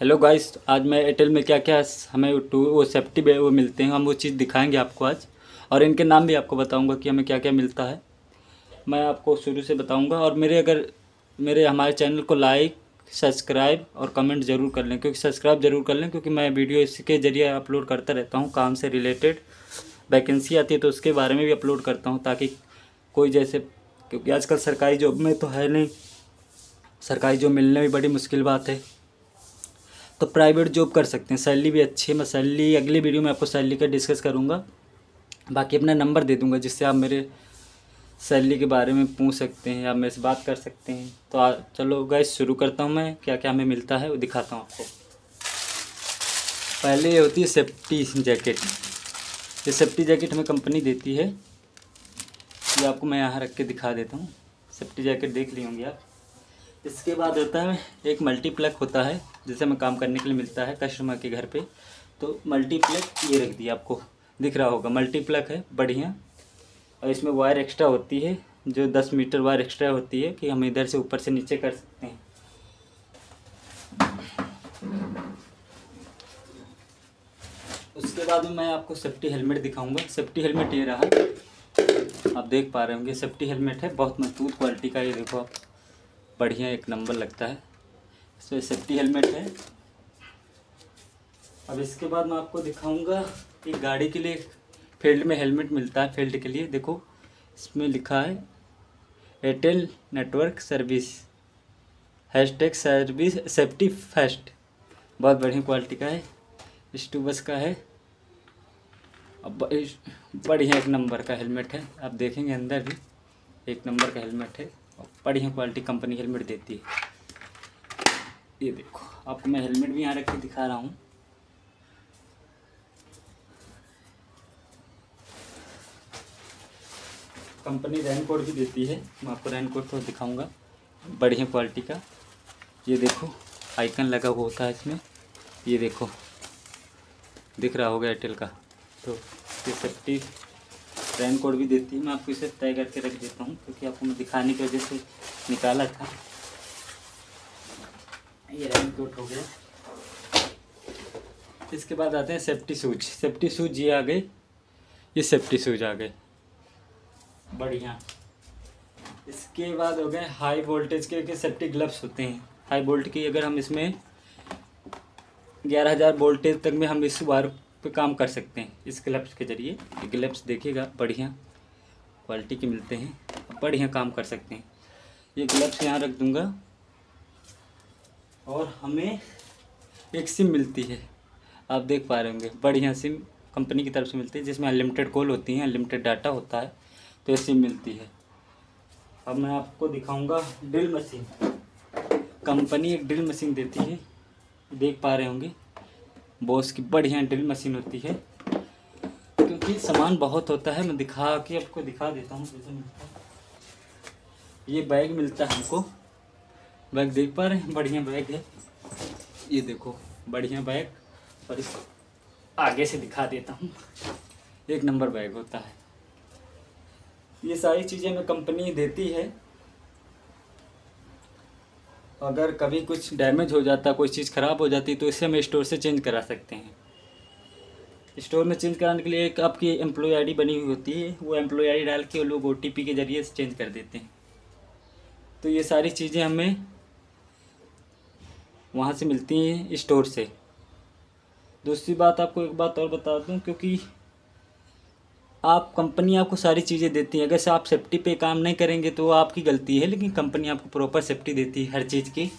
Hello guys आज मैं Airtel में क्या क्या हमें टू, वो सेफ्टी वो मिलते हैं, हम वो चीज़ दिखाएँगे आपको आज। और इनके नाम भी आपको बताऊँगा कि हमें क्या क्या मिलता है। मैं आपको शुरू से बताऊँगा और मेरे अगर, मेरे हमारे चैनल को लाइक सब्सक्राइब और कमेंट ज़रूर कर लें, क्योंकि सब्सक्राइब ज़रूर कर लें, क्योंकि मैं वीडियो इसके ज़रिए अपलोड करता रहता हूँ, काम से रिलेटेड वैकेंसी आती है तो उसके बारे में भी अपलोड करता हूँ, ताकि कोई जैसे, क्योंकि आजकल सरकारी जॉब में तो है नहीं। सरकारी जॉब मिलने भी बड़ी मुश्किल बात है। तो प्राइवेट जॉब कर सकते हैं। सैलरी भी अच्छी है। मैं सैलरी अगली वीडियो में आपको सैलरी का डिस्कस करूँगा। बाकी अपना नंबर दे दूँगा जिससे आप मेरे सैलरी के बारे में पूछ सकते हैं या मेरे से बात कर सकते हैं। तो आ, चलो गैस शुरू करता हूँ मैं। क्या क्या हमें मिलता है वो दिखाता हूँ आपको। पहले ये होती है सेफ्टी जैकेट ये सेफ्टी जैकेट हमें कंपनी देती है। ये आपको मैं यहाँ रख के दिखा देता हूँ। सेफ्टी जैकेट देख ली होंगी आप। इसके बाद होता है, एक मल्टीप्लक होता है, जिसे हमें काम करने के लिए मिलता है कस्टमर के घर पे। तो मल्टीप्लक ये रख दिया आपको, दिख रहा होगा। मल्टीप्लक है, बढ़िया। और इसमें वायर एक्स्ट्रा होती है, जो दस मीटर वायर एक्स्ट्रा होती है, कि हम इधर से ऊपर से नीचे कर सकते हैं। उसके बाद में आपको सेफ्टी हेलमेट दिखाऊँगा। सेफ्टी हेलमेट ये रहा। आप देख पा रहे होंगे सेफ्टी हेलमेट है, बहुत मज़बूत क्वालिटी का ये देखो आप। बढ़िया एक नंबर लगता है। इसमें सेफ्टी हेलमेट है। अब इसके बाद मैं आपको दिखाऊँगा कि गाड़ी के लिए फ़ील्ड में हेलमेट मिलता है फ़ील्ड के लिए। देखो, इसमें लिखा है Airtel network service hash hashtag service safety first बहुत बढ़िया क्वालिटी का है। स्टूबस का है। अब बढ़िया एक नंबर का हेलमेट है। आप देखेंगे अंदर भी एक नंबर का हेलमेट है। बढ़िया क्वालिटी कंपनी हेलमेट देती है। ये देखो आपको मैं हेलमेट भी यहाँ रख के दिखा रहा हूँ। कंपनी रैन कोड भी देती है, मैं आपको रैन कोड तो दिखाऊँगा। बढ़िया क्वालिटी का। ये देखो आइकन लगा हुआ होता है इसमें। ये देखो, दिख रहा होगा एयरटेल का। तो ये सेफ्टी रैन कोड भी देती है मैं आपको इसे तय करके रख देता हूँ क्योंकि आपको मैं दिखाने की वजह से निकाला था। ये रैन कोड हो गया। इसके बाद आते हैं सेफ्टी सूज। सेफ्टी सूज ये आ गए ये सेफ्टी सूज आ गए बढ़िया। इसके बाद हो गए हाई वोल्टेज के, के सेफ्टी ग्लव्स होते हैं। हाई वोल्ट की अगर हम इसमें ग्यारह हज़ार वोल्टेज तक में हम इस वायर पे काम कर सकते हैं। इस ग्लव्स के ज़रिए ग्लव्स देखिएगा, बढ़िया क्वालिटी के मिलते हैं, बढ़िया काम कर सकते हैं। ये ग्लव्स यहाँ रख दूँगा और हमें एक सिम मिलती है, आप देख पा रहे होंगे, बढ़िया सिम कंपनी की तरफ़ से मिलती है, जिसमें अनलिमिटेड कॉल होती है अनलिमिटेड डाटा होता है तो ये सिम मिलती है। अब मैं आपको दिखाऊँगा ड्रिल मशीन कंपनी एक ड्रिल मशीन देती है, देख पा रहे होंगे। बॉस की बढ़िया ड्रिल मशीन होती है। क्योंकि सामान बहुत होता है, मैं दिखा के आपको दिखा देता हूँ मिलता है। ये बैग मिलता है हमको। बैग देख पा रहे हैं, बढ़िया बैग है। ये देखो, बढ़िया बैग। और इस आगे से दिखा देता हूँ। एक नंबर बैग होता है। ये सारी चीज़ें मैं कंपनी देती है। अगर कभी कुछ डैमेज हो जाता, कोई चीज़ ख़राब हो जाती तो इसे हम स्टोर से चेंज करा सकते हैं। स्टोर में चेंज कराने के लिए एक आपकी एम्प्लॉय आईडी बनी हुई होती है, वो एम्प्लॉय आईडी डाल के वो लोग ओटीपी के ज़रिए चेंज कर देते हैं। तो ये सारी चीज़ें हमें वहाँ से मिलती हैं स्टोर से। दूसरी बात आपको एक बात और बता दूँ, क्योंकि आप कंपनी आपको सारी चीज़ें देती है। अगर से आप सेफ्टी पे काम नहीं करेंगे तो आपकी गलती है, लेकिन कंपनी आपको प्रॉपर सेफ्टी देती है हर चीज़ की।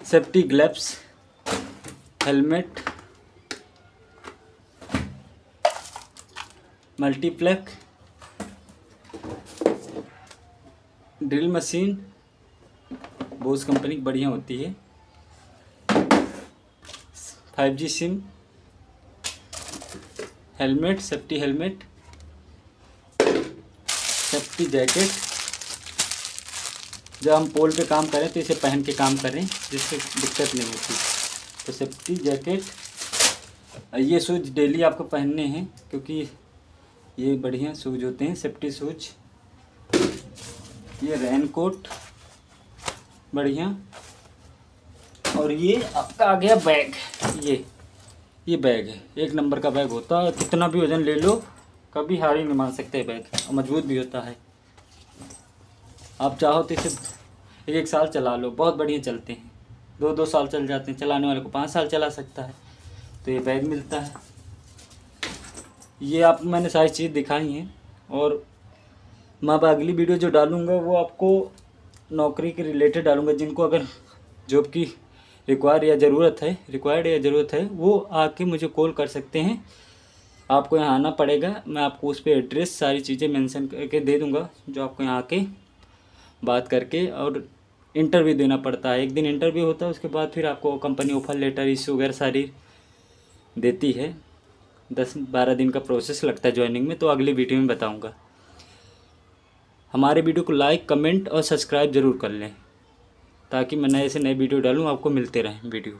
Safety gloves helmet multiplug drill machine Bosch company की बढ़िया होती है। Five G SIM helmet, safety helmet, safety jacket. जब हम पोल पे काम करें तो इसे पहन के काम करें जिससे दिक्कत नहीं होती। तो सेफ्टी जैकेट ये शूज़ डेली आपको पहनने हैं, क्योंकि ये बढ़िया शूज़ होते हैं, सेफ्टी शूज़ ये रेन कोट बढ़िया। और ये आपका आ गया बैग, ये। ये बैग है। एक नंबर का बैग होता है। कितना भी वज़न ले लो, कभी हार ही नहीं मान सकते बैग। और मज़बूत भी होता है। आप चाहो तो इसे एक एक साल चला लो। बहुत बढ़िया चलते हैं। दो दो साल चल जाते हैं। चलाने वाले को पाँच साल चला सकता है। तो ये बैग मिलता है। ये आप, मैंने सारी चीज़ दिखाई हैं। और मैं अब अगली वीडियो जो डालूँगा, वो आपको नौकरी के रिलेटेड डालूँगा। जिनको अगर जॉब की रिक्वायर या ज़रूरत है रिक्वायर्ड या ज़रूरत है, वो आके मुझे कॉल कर सकते हैं। आपको यहाँ आना पड़ेगा, मैं आपको उस पर एड्रेस सारी चीज़ें मेंशन करके दे दूँगा, जो आपको यहाँ आके बात करके और इंटरव्यू देना पड़ता है। एक दिन इंटरव्यू होता है, उसके बाद फिर आपको कंपनी ऑफ़र लेटर इश्यू वगैरह सारी देती है। दस बारह दिन का प्रोसेस लगता है ज्वाइनिंग में तो अगली वीडियो में बताऊँगा। हमारे वीडियो को लाइक कमेंट और सब्सक्राइब ज़रूर कर लें। ताकि मैं नए से नए वीडियो डालूँ, आपको मिलते रहें वीडियो।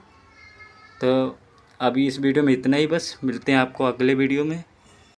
तो अभी इस वीडियो में इतना ही बस, मिलते हैं आपको अगले वीडियो में।